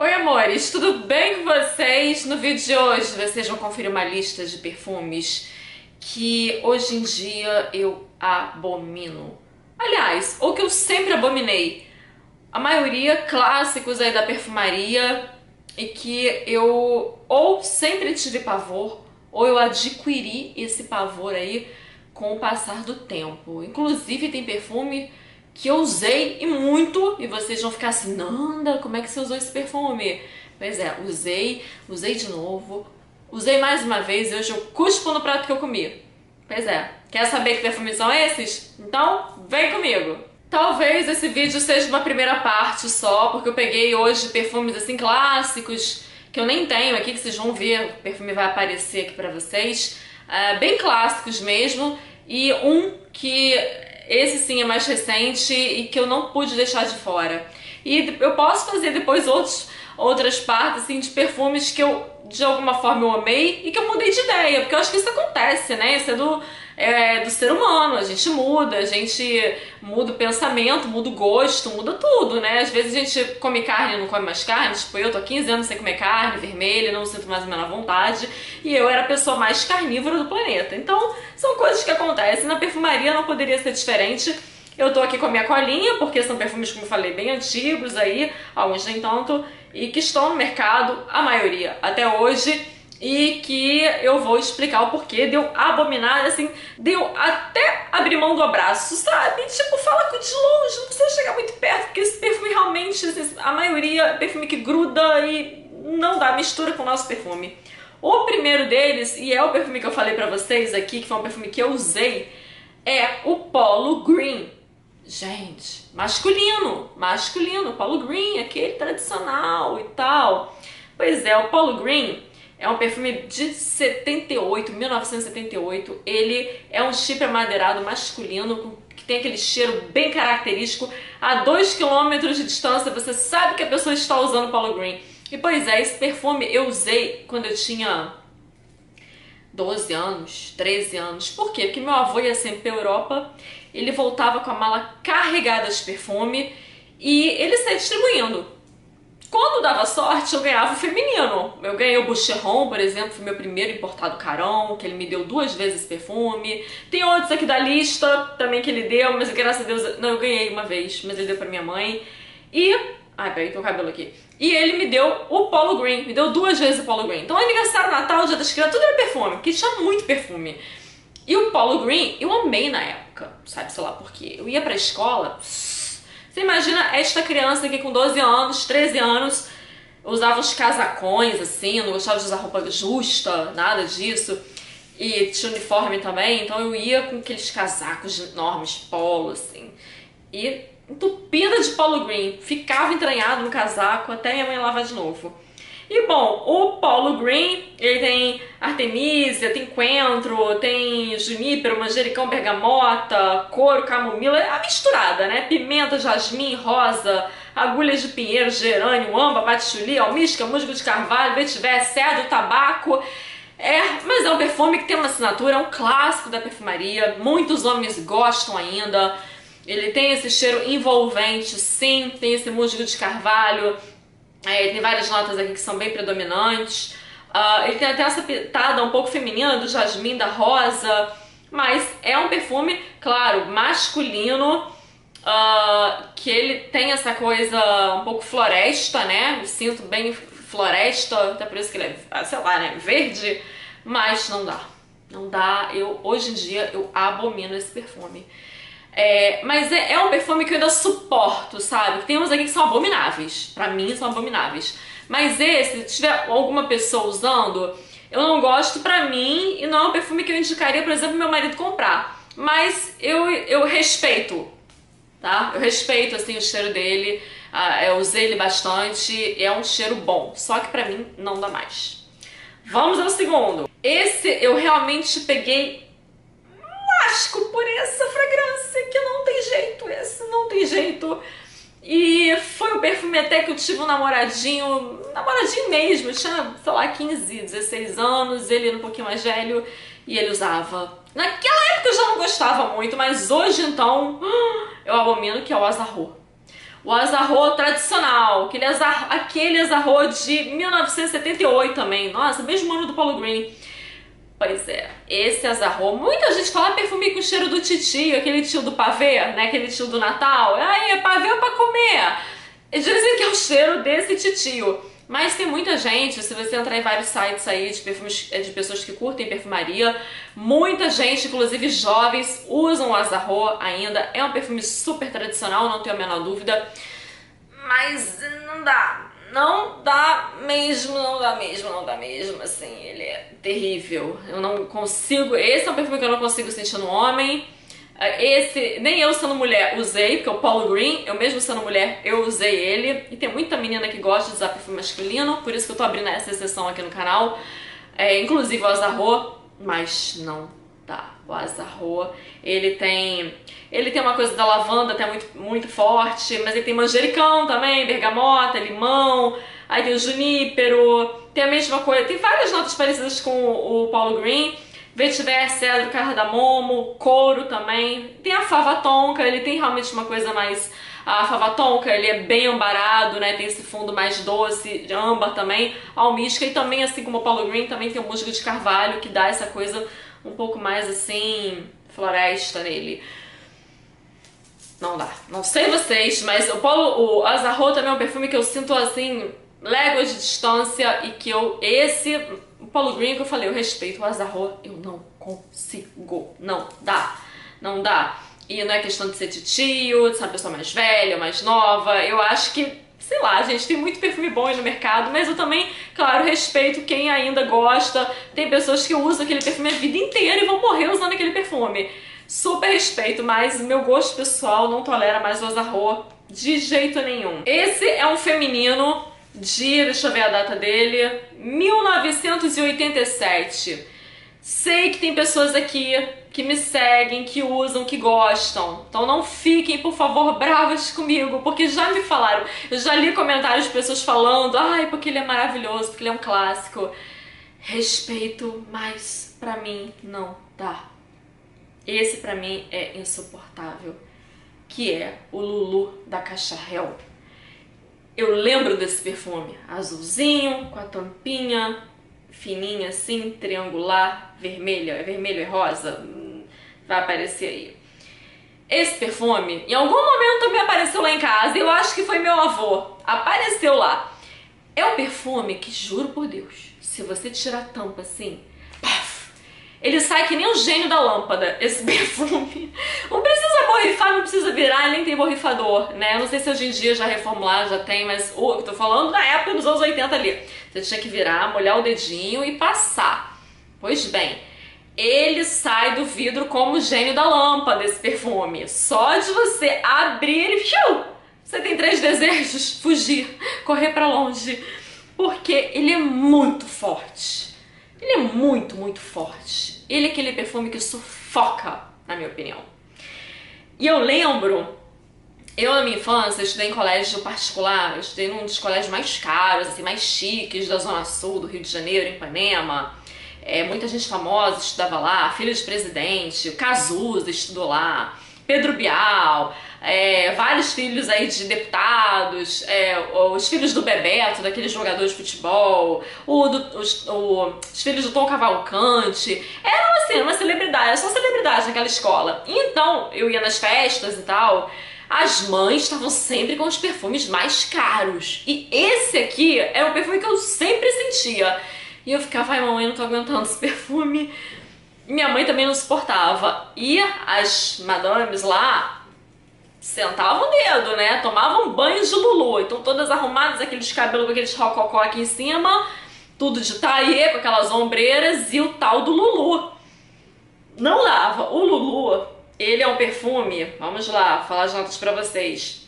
Oi amores, tudo bem com vocês? No vídeo de hoje vocês vão conferir uma lista de perfumes que hoje em dia eu abomino. Aliás, ou que eu sempre abominei. A maioria clássicos aí da perfumaria e que eu ou sempre tive pavor ou eu adquiri esse pavor aí com o passar do tempo. Inclusive tem perfume que eu usei e muito, e vocês vão ficar assim, Nanda, como é que você usou esse perfume? Pois é, usei, usei de novo, usei mais uma vez e hoje eu cuspo no prato que eu comi. Pois é, quer saber que perfumes são esses? Então, vem comigo! Talvez esse vídeo seja uma primeira parte só, porque eu peguei hoje perfumes assim clássicos, que eu nem tenho aqui, que vocês vão ver, o perfume vai aparecer aqui pra vocês, uh, bem clássicos mesmo, e um que esse sim é mais recente e que eu não pude deixar de fora. E eu posso fazer depois outros, outras partes assim, de perfumes que eu de alguma forma eu amei e que eu mudei de ideia, porque eu acho que isso acontece, né? Isso é do é, do ser humano. A gente muda, a gente muda o pensamento, muda o gosto, muda tudo, né? Às vezes a gente come carne e não come mais carne. Tipo, eu tô há 15 anos sem comer carne vermelha, não sinto mais a menor vontade. E eu era a pessoa mais carnívora do planeta. Então, são coisas que acontecem. Na perfumaria não poderia ser diferente. Eu tô aqui com a minha colinha, porque são perfumes, como eu falei, bem antigos aí, alguns nem tanto, e que estão no mercado, a maioria até hoje e que eu vou explicar o porquê deu abominar, assim, deu até abrir mão do abraço, sabe? Tipo, fala de longe, não precisa chegar muito perto, porque esse perfume realmente, a maioria é perfume que gruda e não dá mistura com o nosso perfume. O primeiro deles, e é o perfume que eu falei pra vocês aqui, que foi um perfume que eu usei, é o Polo Green. Gente, masculino, masculino, Polo Green, aquele tradicional e tal. Pois é, o Polo Green é um perfume de 78, 1978. Ele é um chip amadeirado masculino que tem aquele cheiro bem característico. A 2 km de distância você sabe que a pessoa está usando Paulo Green. E pois é, esse perfume eu usei quando eu tinha 12 anos, 13 anos. Por quê? Porque meu avô ia sempre pra Europa, ele voltava com a mala carregada de perfume e ele saía distribuindo. Quando dava sorte, eu ganhava o feminino. Eu ganhei o Boucheron, por exemplo, foi meu primeiro importado carão, que ele me deu duas vezes perfume. Tem outros aqui da lista também que ele deu, mas graças a Deus, não, eu ganhei uma vez, mas ele deu pra minha mãe. E, ai, peraí, tem o cabelo aqui. E ele me deu o Polo Green, me deu duas vezes o Polo Green. Então, aniversário, Natal, Dia das Crianças, tudo era perfume, porque tinha muito perfume. E o Polo Green, eu amei na época, sabe, sei lá por quê. Eu ia pra escola você imagina esta criança aqui com 12 anos, 13 anos, usava uns casacões assim, não gostava de usar roupa justa, nada disso. E tinha uniforme também, então eu ia com aqueles casacos enormes, polo, assim. E entupida de polo green. Ficava entranhado no casaco até minha mãe lavar de novo. E bom, o Polo Green, ele tem artemisia, tem coentro, tem junípero, manjericão, bergamota, couro, camomila, é a misturada, né? Pimenta, jasmim, rosa, agulhas de pinheiro, gerânio, amba, patchouli, almíscar, musgo de carvalho, vetiver, cedro, tabaco. É, mas é um perfume que tem uma assinatura, é um clássico da perfumaria, muitos homens gostam ainda. Ele tem esse cheiro envolvente, sim, tem esse musgo de carvalho, é, tem várias notas aqui que são bem predominantes. Uh, ele tem até essa pitada um pouco feminina do jasmim, da rosa, mas é um perfume, claro, masculino, uh, que ele tem essa coisa um pouco floresta, né? Me sinto bem floresta, até por isso que ele é, ah, sei lá, né, verde, mas não dá. Não dá, eu hoje em dia eu abomino esse perfume. É, mas é, é, um perfume que eu ainda suporto, sabe? Tem uns aqui que são abomináveis. Pra mim são abomináveis. Mas esse, se tiver alguma pessoa usando, eu não gosto pra mim e não é um perfume que eu indicaria, por exemplo, meu marido comprar. Mas eu, eu respeito, tá? Eu respeito, assim, o cheiro dele. Uh, eu usei ele bastante, é um cheiro bom. Só que pra mim não dá mais. Vamos ao segundo. Esse eu realmente peguei asco por essa fragrância que não tem jeito, esse não tem jeito. E foi um perfume até que eu tive um namoradinho, namoradinho mesmo, tinha, sei lá, 15, 16 anos, ele era um pouquinho mais velho e ele usava. Naquela época eu já não gostava muito, mas hoje então eu abomino que é o Azarro. o azarro tradicional, aquele azar, aquele azarro de 1978 também. Nossa, mesmo ano do Paulo Green. Pois é, esse azarro. Muita gente fala perfume com cheiro do titio, aquele tio do pavê, né? Aquele tio do Natal. Aí, é pavê pra comer. Dizem que é o cheiro desse titio. Mas tem muita gente, se você entrar em vários sites aí de perfumes é, de pessoas que curtem perfumaria, muita gente, inclusive jovens, usam o Azarro ainda. É um perfume super tradicional, não tenho a menor dúvida. Mas não dá. Não dá mesmo, não dá mesmo, não dá mesmo. Assim, ele é terrível. Eu não consigo. Esse é um perfume que eu não consigo sentir no homem. Esse, nem eu sendo mulher usei, porque é o Paulo Green, eu mesmo sendo mulher, eu usei ele. E tem muita menina que gosta de usar perfume masculino, por isso que eu tô abrindo essa exceção aqui no canal. É, inclusive o Azarro, mas não dá. O Azarro, ele tem ele tem uma coisa da lavanda até muito, muito forte, mas ele tem manjericão também, bergamota, limão, aí tem o junípero, tem a mesma coisa, tem várias notas parecidas com o Paulo Green, vetiver, cedro, cardamomo, couro também. Tem a fava tonka, ele tem realmente uma coisa mais... A fava tonka, ele é bem ambarado, né? Tem esse fundo mais doce, de âmbar também. A almística e também, assim como o Paulo Green, também tem o musgo de carvalho, que dá essa coisa um pouco mais, assim, floresta nele. Não dá. Não sei vocês, mas o Paulo, o Azarro também é um perfume que eu sinto, assim, léguas de distância e que eu, esse o Paulo Green que eu falei, eu respeito o Azarro, eu não consigo, não dá, não dá. E não é questão de ser titio, de ser uma pessoa mais velha, mais nova, eu acho que, sei lá, gente, tem muito perfume bom aí no mercado, mas eu também, claro, respeito quem ainda gosta, tem pessoas que usam aquele perfume a vida inteira e vão morrer usando aquele perfume. Super respeito, mas meu gosto pessoal não tolera mais o Azarro de jeito nenhum. Esse é um feminino de, deixa eu ver a data dele, 1987. Sei que tem pessoas aqui que me seguem, que usam, que gostam. Então não fiquem, por favor, bravas comigo, porque já me falaram. Eu já li comentários de pessoas falando, ai, porque ele é maravilhoso, porque ele é um clássico. Respeito, mas pra mim não dá. Esse pra mim é insuportável, que é o Lulu da Caixa Hell. Eu lembro desse perfume, azulzinho, com a tampinha fininha assim, triangular, vermelha, é vermelho e rosa, vai aparecer aí. Esse perfume, em algum momento me apareceu lá em casa, eu acho que foi meu avô, apareceu lá. É um perfume que, juro por Deus, se você tirar a tampa assim, ele sai que nem o gênio da lâmpada, esse perfume. Não precisa borrifar, não precisa virar, nem tem borrifador, né? Eu não sei se hoje em dia já reformularam, já tem, mas oh, eu tô falando da época dos anos 80 ali. Você tinha que virar, molhar o dedinho e passar. Pois bem, ele sai do vidro como o gênio da lâmpada, esse perfume. Só de você abrir ele, você tem três desejos: fugir, correr para longe, porque ele é muito forte. Ele é muito, muito forte. Ele é aquele perfume que sufoca, na minha opinião. E eu lembro, eu na minha infância estudei em colégio particular, eu estudei num dos colégios mais caros, assim, mais chiques da Zona Sul do Rio de Janeiro, em Ipanema. É, muita gente famosa estudava lá, filho de presidente, Cazuza estudou lá, Pedro Bial, é, vários filhos aí de deputados, é, os filhos do Bebeto, daquele jogador de futebol, o, do, os, o, os, filhos do Tom Cavalcante. Era assim, uma celebridade, era só celebridade naquela escola. Então, eu ia nas festas e tal. As mães estavam sempre com os perfumes mais caros. E esse aqui era o perfume que eu sempre sentia. E eu ficava, ai mamãe, não tô aguentando esse perfume. Minha mãe também não suportava. E as madames lá sentavam o dedo, né? Tomavam banhos de Lulu. Então todas arrumadas, aqueles cabelos com aqueles rococó aqui em cima, tudo de taie, com aquelas ombreiras e o tal do Lulu. Não dava. O Lulu, ele é um perfume, vamos lá, falar as notas pra vocês.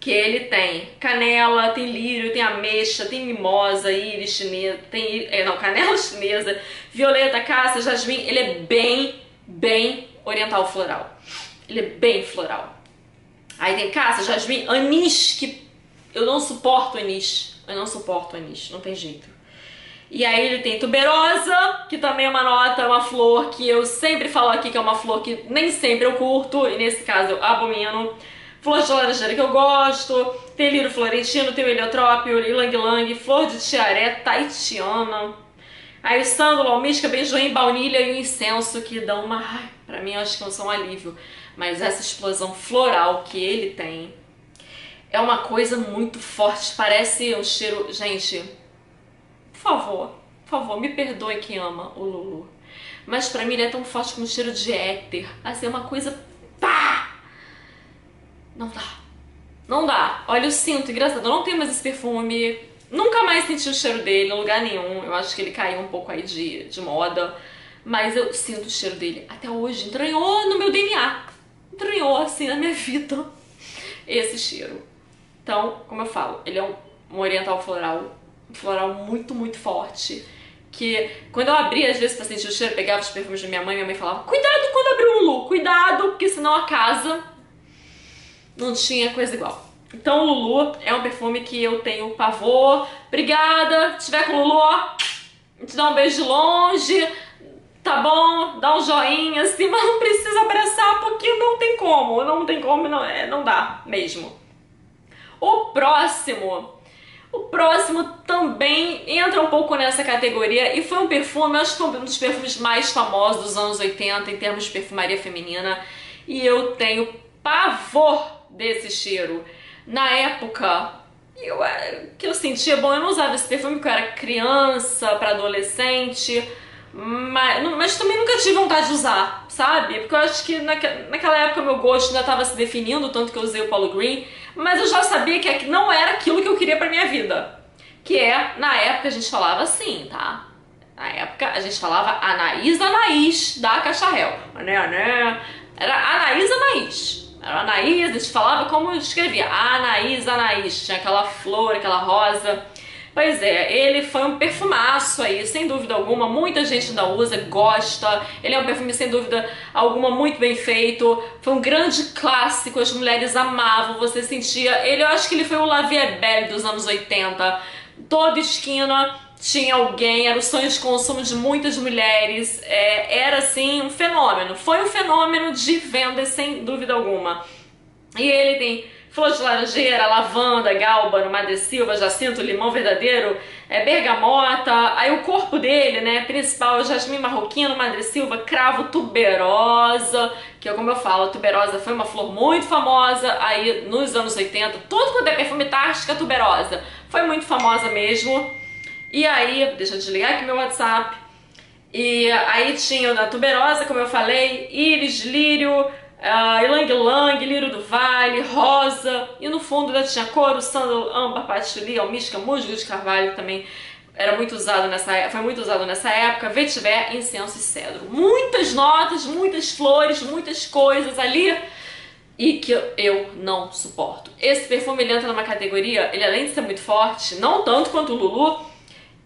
Que ele tem canela, tem lírio, tem ameixa, tem mimosa, íris chinesa, tem, é, não, canela chinesa, violeta, caça, jasmim. Ele é bem, bem oriental floral. Ele é bem floral. Aí tem caça, jasmim, anis, que eu não suporto anis. Eu não suporto anis, não tem jeito. E aí ele tem tuberosa, que também é uma nota, uma flor que eu sempre falo aqui que é uma flor que nem sempre eu curto, e nesse caso eu abomino. Flor de laranjeira que eu gosto, tem lírio florentino, tem o heliotrópio, ilang lang, flor de tiaré, taitiana. Aí o sândalo, almísca, beijoim, baunilha e o incenso que dão uma... Ai, pra mim, eu acho que são um alívio. Mas essa explosão floral que ele tem é uma coisa muito forte. Parece um cheiro... Gente, por favor, por favor, me perdoe quem ama o Lulu. Mas pra mim ele é tão forte como um cheiro de éter. Assim, é uma coisa... Pá! Não dá. Não dá. Olha, eu sinto, engraçado, eu não tenho mais esse perfume. Nunca mais senti o cheiro dele em lugar nenhum. Eu acho que ele caiu um pouco aí de, de moda. Mas eu sinto o cheiro dele até hoje. Entranhou no meu DNA. Entranhou, assim, na minha vida. Esse cheiro. Então, como eu falo, ele é um, um oriental floral. Um floral muito, muito forte. Que quando eu abria, às vezes, pra sentir o cheiro, pegava os perfumes da minha mãe, minha mãe falava: Cuidado quando abrir um Lulu, cuidado, porque senão a casa não tinha coisa igual. Então, Lulu é um perfume que eu tenho pavor. Obrigada. Se tiver com Lulu, ó, te dá um beijo de longe. Tá bom? Dá um joinha assim, mas não precisa abraçar porque não tem como. Não tem como, não, é, não dá mesmo. O próximo. O próximo também entra um pouco nessa categoria e foi um perfume, acho que foi um dos perfumes mais famosos dos anos 80 em termos de perfumaria feminina. E eu tenho pavor desse cheiro na época eu, é, que eu sentia, bom, eu não usava esse perfume porque eu era criança para adolescente, mas, mas, também nunca tive vontade de usar, sabe? Porque eu acho que naque, naquela época meu gosto ainda estava se definindo, tanto que eu usei o Paulo Green, mas eu já sabia que não era aquilo que eu queria pra minha vida. Que é, na época a gente falava assim, tá? Na época a gente falava Anaís Anaís da Cacharel, né, né? Era Anaís Anaís. Era Anaís, a gente falava como escrevia. Anaís, Anaís. Tinha aquela flor, aquela rosa. Pois é, ele foi um perfumaço aí, sem dúvida alguma. Muita gente ainda usa, gosta. Ele é um perfume, sem dúvida alguma, muito bem feito. Foi um grande clássico, as mulheres amavam, você sentia. Ele, eu acho que ele foi o La Vie Belle dos anos 80. Toda esquina tinha alguém, era o sonho de consumo de muitas mulheres, é, era assim um fenômeno, foi um fenômeno de venda sem dúvida alguma. E ele tem flor de laranjeira, lavanda, gálbano, madre silva, jacinto, limão verdadeiro, é, bergamota, aí o corpo dele, né, principal, jasmim marroquino, madre silva, cravo tuberosa, que é como eu falo, tuberosa foi uma flor muito famosa aí nos anos 80, tudo quanto é perfume tártica tuberosa, foi muito famosa mesmo. E aí, deixa eu desligar aqui meu WhatsApp. E aí tinha da tuberosa, como eu falei, íris, lírio, uh, ilang lang, lírio do vale, rosa. E no fundo ainda tinha couro, sândalo, âmbar, patchouli, almística, musgo de carvalho também era muito usado nessa é, foi muito usado nessa época, vetiver, incenso e cedro. Muitas notas, muitas flores, muitas coisas ali e que eu não suporto. Esse perfume ele entra numa categoria, ele além de ser muito forte, não tanto quanto o Lulu,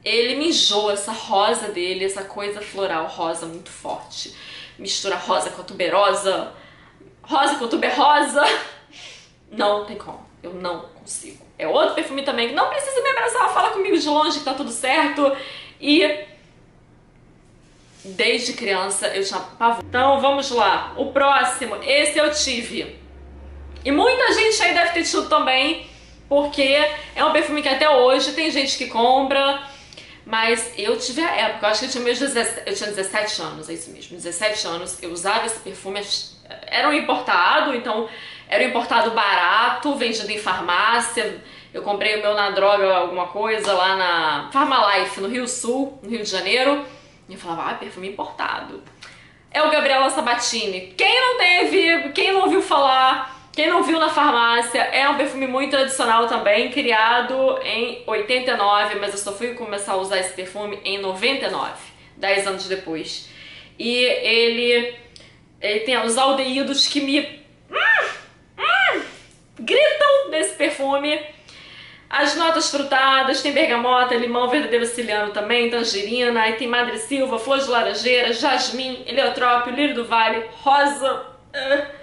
ele enjoa essa rosa dele, essa coisa floral rosa muito forte. Mistura rosa com a tuberosa, rosa com tuberosa. Não tem como, eu não consigo. É outro perfume também que não precisa me abraçar, fala comigo de longe que tá tudo certo. E desde criança eu tinha pavor. Então vamos lá, o próximo, esse eu tive. E muita gente aí deve ter tido também, porque é um perfume que até hoje tem gente que compra mas eu tive a época, eu acho que eu tinha meus 17, eu tinha 17 anos, é isso mesmo, 17 anos, eu usava esse perfume, era um importado, então era um importado barato, vendido em farmácia. Eu comprei o meu na droga alguma coisa lá na Farmalife, no Rio Sul, no Rio de Janeiro. E eu falava, ah, perfume importado. É o Gabriela Sabatini. Quem não teve, quem não ouviu falar, quem não viu na farmácia, é um perfume muito tradicional também, criado em 89, mas eu só fui começar a usar esse perfume em 99, 10 anos depois. E ele, ele tem os aldeídos que me hum, hum, gritam nesse perfume. As notas frutadas, tem bergamota, limão verdadeiro siciliano também, tangerina, aí tem madre silva, flor de laranjeira, jasmim, heliotrópio, lírio do vale, rosa... Uh,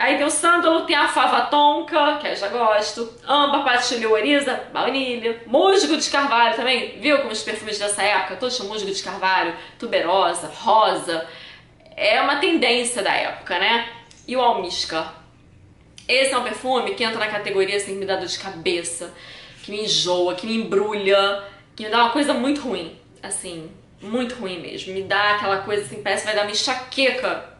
Aí tem o sândalo, tem a fava tonka, que eu já gosto, âmbar, patchouli, oriza, baunilha, musgo de carvalho também, viu como os perfumes dessa época, todos tinham musgo de carvalho, tuberosa, rosa, é uma tendência da época, né? E o almíscar. Esse é um perfume que entra na categoria assim, que me dá dor de cabeça, que me enjoa, que me embrulha, que me dá uma coisa muito ruim. Assim, muito ruim mesmo. Me dá aquela coisa assim, parece que vai dar uma enxaqueca.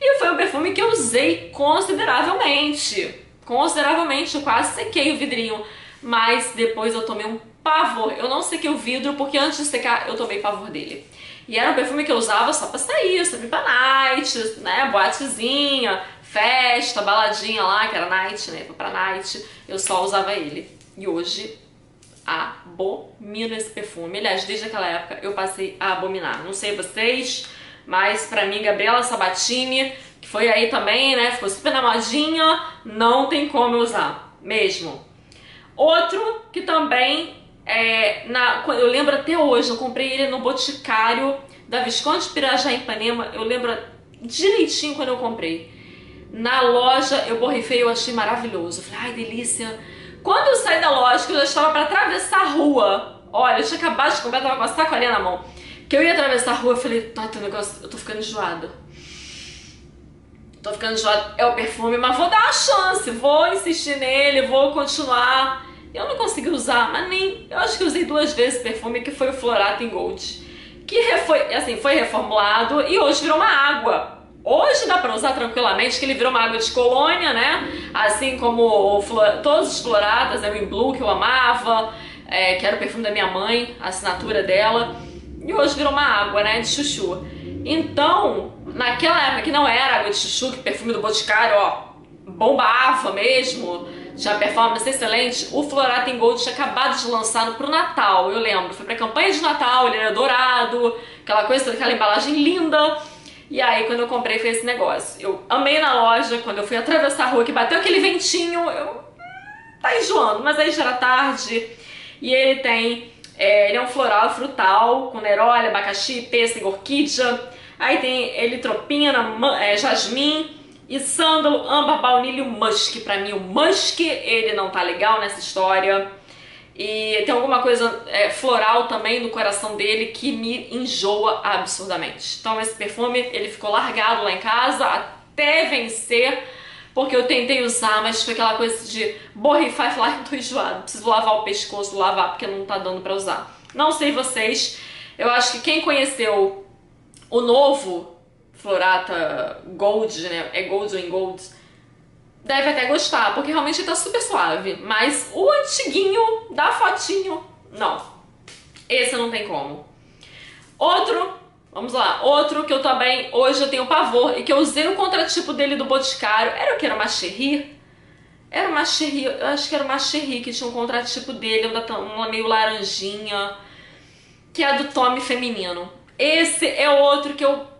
E foi um perfume que eu usei consideravelmente. Consideravelmente, eu quase sequei o vidrinho. Mas depois eu tomei um pavor. Eu não sequei o vidro porque antes de secar eu tomei pavor dele. E era um perfume que eu usava só pra sair, sempre pra night, né? Boatezinha, festa, baladinha lá, que era night, né? Pra night. Eu só usava ele. E hoje abomino esse perfume. Aliás, desde aquela época eu passei a abominar. Não sei vocês, mas pra mim, Gabriela Sabatini, que foi aí também, né? Ficou super na modinha, não tem como usar, mesmo. Outro que também é, na, eu lembro até hoje, eu comprei ele no Boticário da Visconde Pirajá em Ipanema, eu lembro direitinho quando eu comprei. Na loja eu borrifei, eu achei maravilhoso. Eu falei, ai, delícia. Quando eu saí da loja, que eu já estava para atravessar a rua, olha, eu tinha acabado de comprar, tava com a sacolinha na mão. Que eu ia atravessar a rua, eu falei, tá, tem um negócio, eu tô ficando enjoada. Tô ficando enjoada, é o perfume, mas vou dar uma chance, vou insistir nele, vou continuar. Eu não consegui usar, mas nem. Eu acho que usei duas vezes perfume, que foi o Florato em Gold. Que foi, assim, foi reformulado e hoje virou uma água. Hoje dá pra usar tranquilamente, que ele virou uma água de colônia, né? Assim como todos os floradas, né? o In Blue, que eu amava, é, que era o perfume da minha mãe, a assinatura dela. E hoje virou uma água, né? De chuchu. Então, naquela época que não era água de chuchu, que perfume do Boticário, ó, bombava mesmo tinha performance excelente. O Florato em Gold tinha acabado de lançar pro Natal, eu lembro. Foi pra campanha de Natal, ele era dourado, aquela coisa, aquela embalagem linda. E aí, quando eu comprei, foi esse negócio. Eu amei na loja, quando eu fui atravessar a rua, que bateu aquele ventinho, eu... Tá enjoando, mas aí já era tarde. E ele tem... É, ele é um floral frutal, com neroli, abacaxi, pêssego, orquídea. Aí tem elitropina, é, jasmim e sândalo, âmbar, baunilha musk. Pra mim, o musk, ele não tá legal nessa história. E tem alguma coisa é, floral também no coração dele que me enjoa absurdamente. Então esse perfume, ele ficou largado lá em casa até vencer, porque eu tentei usar, mas foi aquela coisa de borrifar e falar, tô enjoado, preciso lavar o pescoço, lavar, porque não tá dando pra usar. Não sei vocês, eu acho que quem conheceu o novo Florata Gold, né? É Gold ou Gold. Deve até gostar, porque realmente tá super suave. Mas o antiguinho da fotinho, não. Esse não tem como. Outro, vamos lá. Outro que eu também, hoje eu tenho pavor e que eu usei o contratipo dele do Boticário. Era o que? Era uma Cherry? Era uma Cherry, eu acho que era uma Cherry que tinha um contratipo dele, uma meio laranjinha, que é a do Tommy feminino. Esse é outro que eu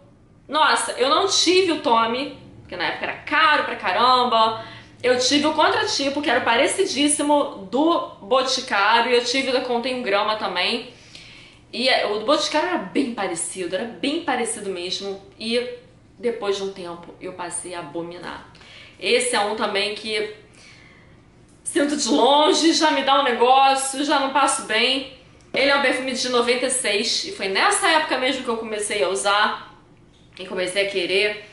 nossa, eu não tive o Tommy, porque na época era caro pra caramba. Eu tive o contratipo, que era parecidíssimo do Boticário, e eu tive da Contém Grama também. E é, o do Boticário era bem parecido, era bem parecido mesmo. E depois de um tempo eu passei a abominar. Esse é um também que sinto de longe, já me dá um negócio, já não passo bem. Ele é um perfume de 96 e foi nessa época mesmo que eu comecei a usar e comecei a querer.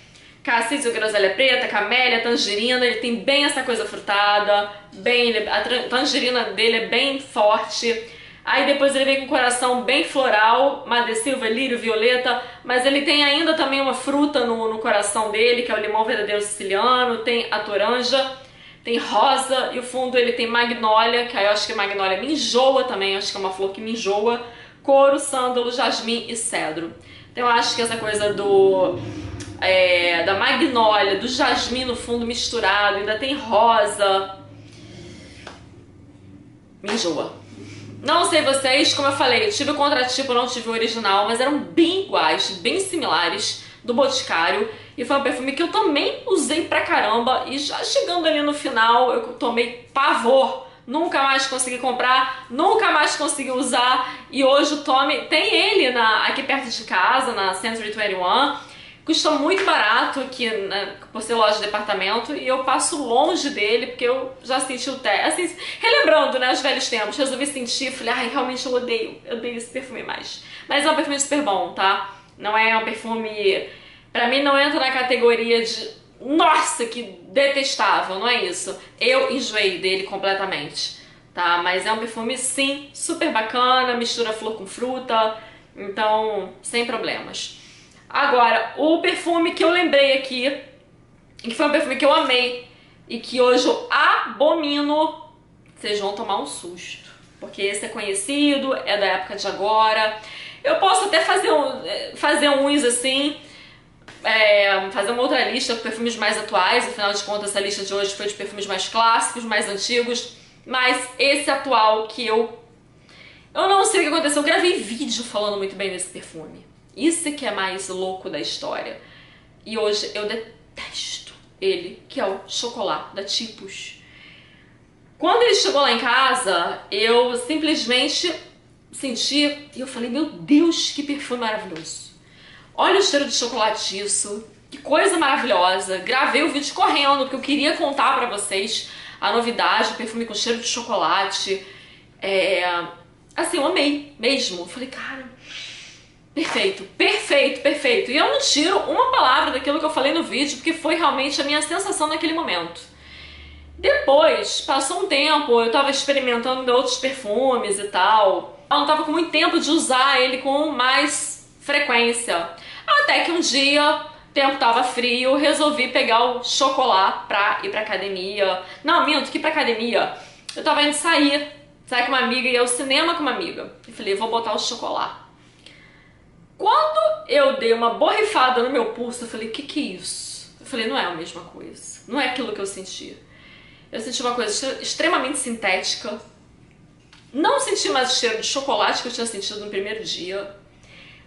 Cassis, groselha preta, camélia, tangerina, ele tem bem essa coisa frutada, bem, a tangerina dele é bem forte. Aí depois ele vem com coração bem floral, madressilva, lírio, violeta, mas ele tem ainda também uma fruta no, no coração dele, que é o limão verdadeiro siciliano, tem a toranja, tem rosa e o fundo ele tem magnólia, que aí eu acho que magnólia me enjoa também, acho que é uma flor que me enjoa, couro, sândalo, jasmim e cedro. Então eu acho que essa coisa do é, da magnólia, do jasmim no fundo misturado, ainda tem rosa. Me enjoa. Não sei vocês, como eu falei, eu tive o contratipo, não tive o original, mas eram bem iguais, bem similares do Boticário. E foi um perfume que eu também usei pra caramba. E já chegando ali no final, eu tomei pavor nunca mais consegui comprar, nunca mais consegui usar. E hoje o Tommy tem ele na, aqui perto de casa, na Century 21. Custa muito barato aqui, né, por ser loja de departamento, e eu passo longe dele porque eu já senti o teste. Assim, relembrando, né, os velhos tempos, resolvi sentir, falei, ai, realmente eu odeio, eu odeio esse perfume mais. Mas é um perfume super bom, tá? Não é um perfume. Pra mim, não entra na categoria de nossa, que detestável, não é isso. Eu enjoei dele completamente, tá? Mas é um perfume, sim, super bacana, mistura flor com fruta, então, sem problemas. Agora, o perfume que eu lembrei aqui, que foi um perfume que eu amei e que hoje eu abomino, vocês vão tomar um susto. Porque esse é conhecido, é da época de agora. Eu posso até fazer, um, fazer uns assim, é, fazer uma outra lista com perfumes mais atuais, afinal de contas essa lista de hoje foi de perfumes mais clássicos, mais antigos, mas esse atual que eu eu não sei o que aconteceu, eu gravei vídeo falando muito bem desse perfume. Isso que é mais louco da história. E hoje eu detesto ele, que é o chocolate da Tipos. Quando ele chegou lá em casa, eu simplesmente senti e eu falei, meu Deus, que perfume maravilhoso. Olha o cheiro de chocolate disso. Que coisa maravilhosa. Gravei o vídeo correndo porque eu queria contar para vocês a novidade, o perfume com cheiro de chocolate. É... Assim, eu amei mesmo. falei, cara, perfeito, perfeito, perfeito. E eu não tiro uma palavra daquilo que eu falei no vídeo, porque foi realmente a minha sensação naquele momento. Depois, passou um tempo, eu tava experimentando outros perfumes e tal. Eu não tava com muito tempo de usar ele com mais frequência. Até que um dia, tempo tava frio, resolvi pegar o chocolate pra ir pra academia. Não, minto, que pra academia. Eu tava indo sair, sair com uma amiga e ao cinema com uma amiga. E falei, vou botar o chocolate. Quando eu dei uma borrifada no meu pulso, eu falei, o que que é isso? Eu falei, não é a mesma coisa. Não é aquilo que eu senti. Eu senti uma coisa extremamente sintética. Não senti mais o cheiro de chocolate que eu tinha sentido no primeiro dia.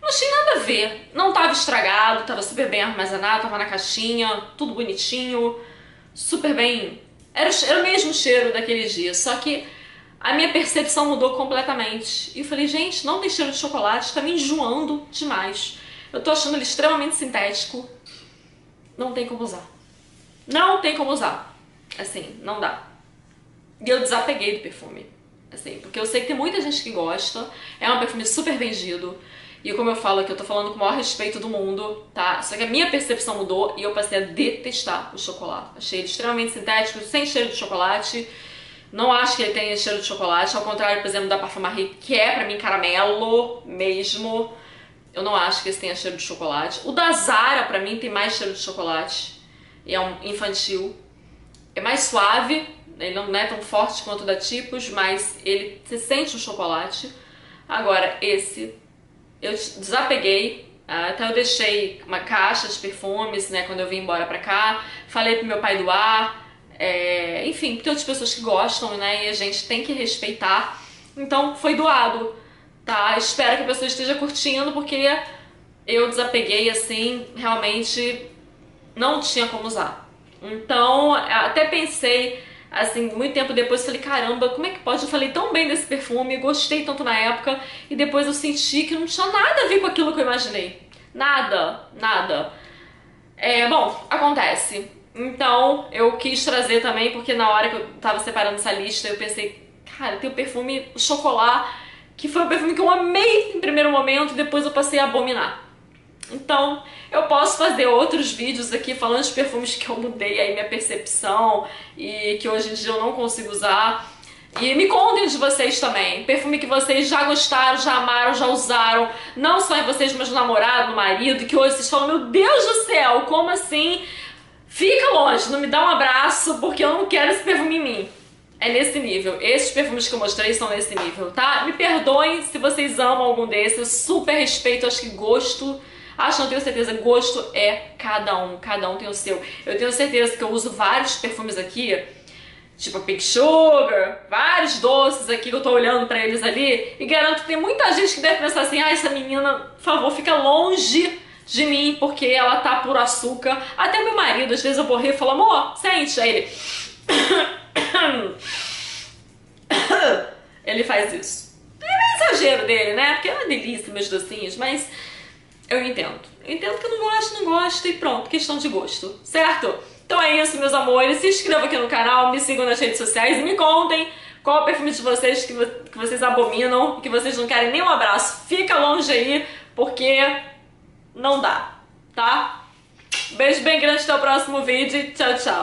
Não tinha nada a ver. Não tava estragado, tava super bem armazenado, tava na caixinha, tudo bonitinho, super bem. Era, era o mesmo cheiro daquele dia, só que a minha percepção mudou completamente. E eu falei, gente, não tem cheiro de chocolate, tá me enjoando demais. Eu tô achando ele extremamente sintético. Não tem como usar. Não tem como usar. Assim, não dá. E eu desapeguei do perfume. Assim, porque eu sei que tem muita gente que gosta. É um perfume super vendido. E como eu falo aqui, eu tô falando com o maior respeito do mundo, tá? Só que a minha percepção mudou e eu passei a detestar o chocolate. Achei ele extremamente sintético, sem cheiro de chocolate. Não acho que ele tenha cheiro de chocolate, ao contrário, por exemplo, da Parfumarie, que é pra mim caramelo mesmo. Eu não acho que esse tenha cheiro de chocolate. O da Zara, pra mim, tem mais cheiro de chocolate. E é um infantil. É mais suave, ele não é tão forte quanto o da Tipos, mas ele se sente o chocolate. Agora, esse eu desapeguei, ah, até eu deixei uma caixa de perfumes, né, quando eu vim embora pra cá, falei pro meu pai doar, é, enfim, tem outras pessoas que gostam, né, e a gente tem que respeitar, então foi doado, tá? Espero que a pessoa esteja curtindo, porque eu desapeguei, assim, realmente não tinha como usar. Então, até pensei assim, muito tempo depois falei, caramba, como é que pode? Eu falei tão bem desse perfume, gostei tanto na época, e depois eu senti que não tinha nada a ver com aquilo que eu imaginei. Nada, nada. É, bom, acontece. Então, eu quis trazer também, porque na hora que eu tava separando essa lista, eu pensei, cara, tem o perfume chocolate, que foi o perfume que eu amei em primeiro momento, e depois eu passei a abominar. Então, eu posso fazer outros vídeos aqui falando de perfumes que eu mudei aí minha percepção e que hoje em dia eu não consigo usar. E me contem de vocês também. Perfume que vocês já gostaram, já amaram, já usaram. Não só em vocês, mas no namorado, no marido. Que hoje vocês falam, meu Deus do céu, como assim? Fica longe, não me dá um abraço, porque eu não quero esse perfume em mim. É nesse nível. Esses perfumes que eu mostrei são nesse nível, tá? Me perdoem se vocês amam algum desses. Eu super respeito, acho que gosto Acho, não tenho certeza, gosto é cada um, cada um tem o seu. Eu tenho certeza que eu uso vários perfumes aqui, tipo Pink Sugar, vários doces aqui que eu tô olhando pra eles ali, e garanto que tem muita gente que deve pensar assim, ah, essa menina, por favor, fica longe de mim, porque ela tá por açúcar. Até meu marido, às vezes eu borrei e falo, amor, sente. Aí ele... ele faz isso. É exagero dele, né? Porque é uma delícia meus docinhos, mas eu entendo. Eu entendo que eu não gosto, não gosto e pronto, questão de gosto, certo? Então é isso, meus amores. Se inscrevam aqui no canal, me sigam nas redes sociais e me contem qual é o perfume de vocês que, que vocês abominam, que vocês não querem nem um abraço. Fica longe aí, porque não dá, tá? Beijo bem grande até o próximo vídeo. Tchau, tchau.